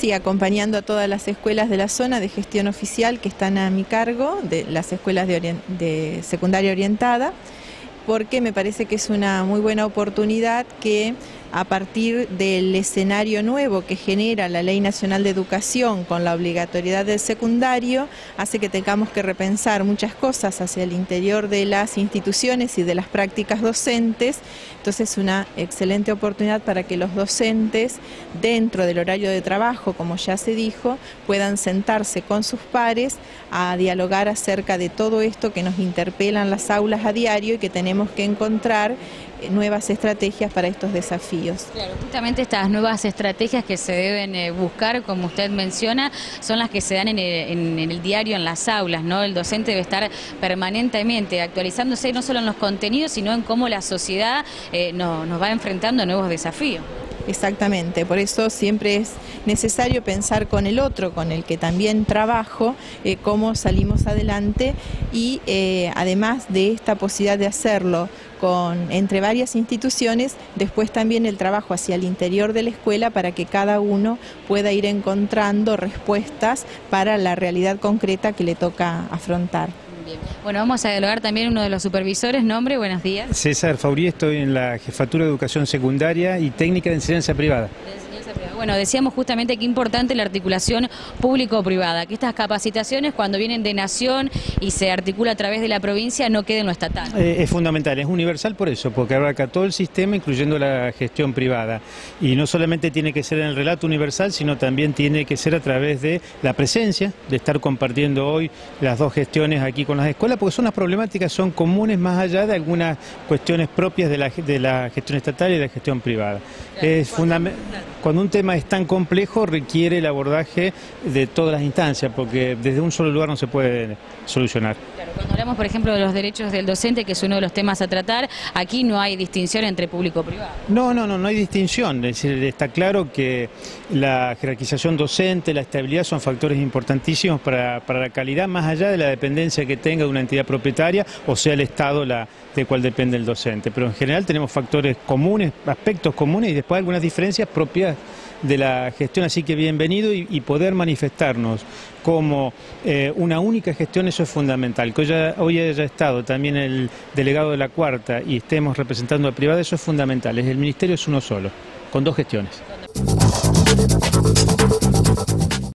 sí, acompañando a todas las escuelas de la zona de gestión oficial que están a mi cargo, de las escuelas de, de secundaria orientada, porque me parece que es una muy buena oportunidad que a partir del escenario nuevo que genera la Ley Nacional de Educación con la obligatoriedad del secundario, hace que tengamos que repensar muchas cosas hacia el interior de las instituciones y de las prácticas docentes. Entonces es una excelente oportunidad para que los docentes, dentro del horario de trabajo, como ya se dijo, puedan sentarse con sus pares a dialogar acerca de todo esto que nos interpelan las aulas a diario y que tenemos que encontrar nuevas estrategias para estos desafíos. Claro, justamente estas nuevas estrategias que se deben eh, buscar, como usted menciona, son las que se dan en el, diario, en las aulas, ¿no? El docente debe estar permanentemente actualizándose no solo en los contenidos, sino en cómo la sociedad eh, nos va enfrentando a nuevos desafíos. Exactamente, por eso siempre es necesario pensar con el otro, con el que también trabajo, eh, cómo salimos adelante y además de esta posibilidad de hacerlo con, entre varias instituciones, después también el trabajo hacia el interior de la escuela para que cada uno pueda ir encontrando respuestas para la realidad concreta que le toca afrontar. Bueno, vamos a dialogar también uno de los supervisores. Nombre, buenos días. César Faurí, estoy en la Jefatura de Educación Secundaria y Técnica de Enseñanza Privada. Bueno, decíamos justamente que importante la articulación público-privada, que estas capacitaciones cuando vienen de nación y se articula a través de la provincia no queden lo estatal. Eh, es fundamental, es universal por eso, porque abarca todo el sistema, incluyendo la gestión privada. Y no solamente tiene que ser en el relato universal, sino también tiene que ser a través de la presencia, de estar compartiendo hoy las dos gestiones aquí con las escuelas, porque son las problemáticas, son comunes más allá de algunas cuestiones propias de la, de la gestión estatal y de la gestión privada. es fundamental. Cuando un tema es tan complejo requiere el abordaje de todas las instancias, porque desde un solo lugar no se puede solucionar. cuando hablamos, por ejemplo, de los derechos del docente, que es uno de los temas a tratar, aquí no hay distinción entre público y privado. No, no, no, no hay distinción. Es decir, está claro que la jerarquización docente, la estabilidad son factores importantísimos para, para la calidad, más allá de la dependencia que tenga de una entidad propietaria o sea el Estado la de cual depende el docente. Pero en general tenemos factores comunes, aspectos comunes y después algunas diferencias propias de la gestión, así que bienvenido y, poder manifestarnos como eh, una única gestión, eso es fundamental. Que hoy, hoy haya estado también el delegado de la cuarta y estemos representando a privada, eso es fundamental. El ministerio es uno solo, con dos gestiones.